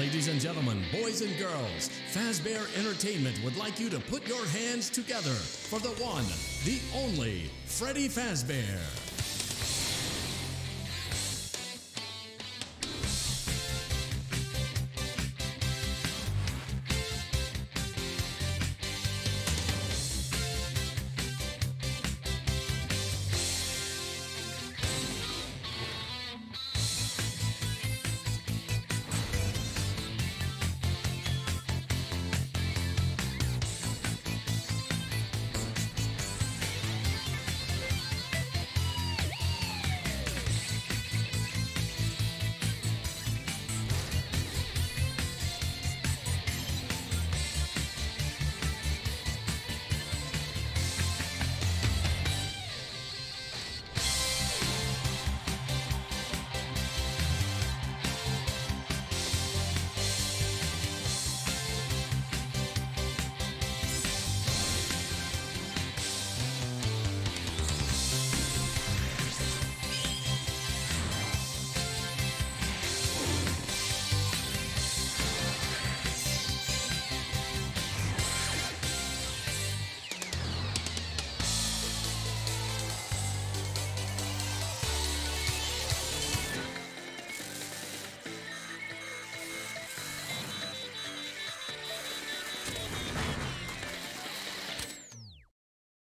Ladies and gentlemen, boys and girls, Fazbear Entertainment would like you to put your hands together for the one, the only Freddy Fazbear.